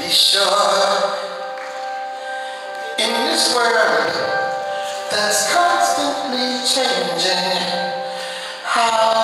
be sure. In this world that's constantly changing how